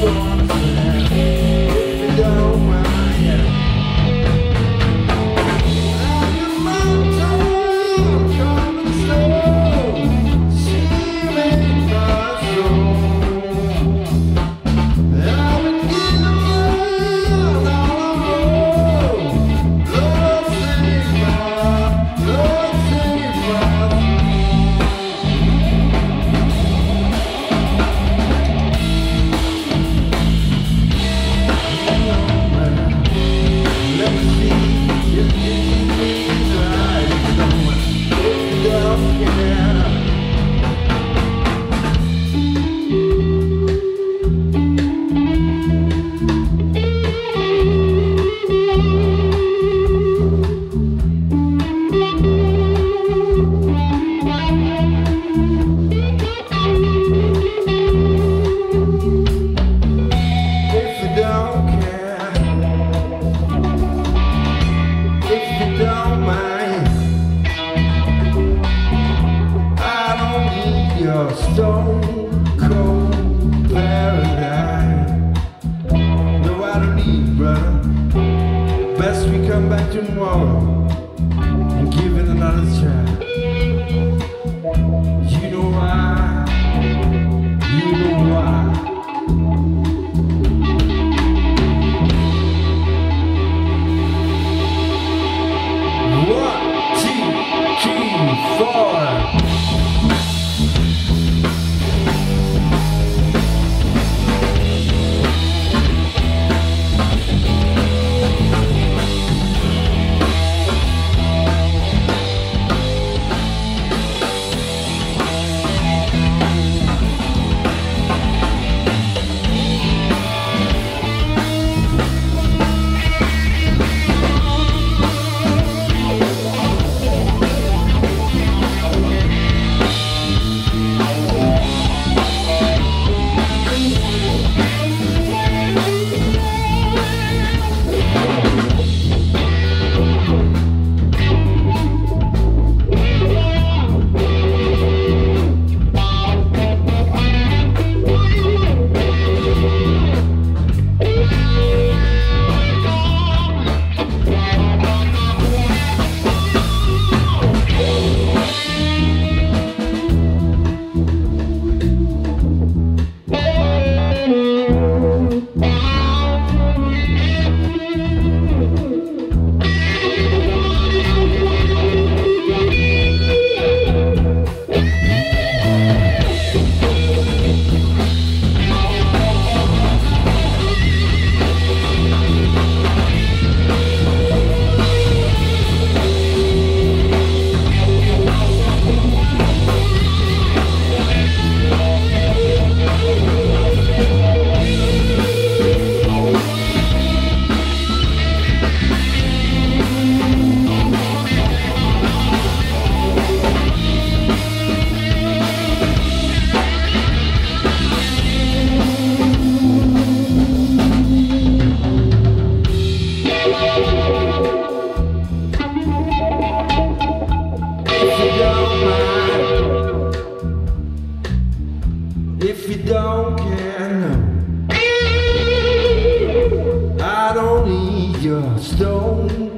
storm. Best we come back tomorrow and give it another try. You know don't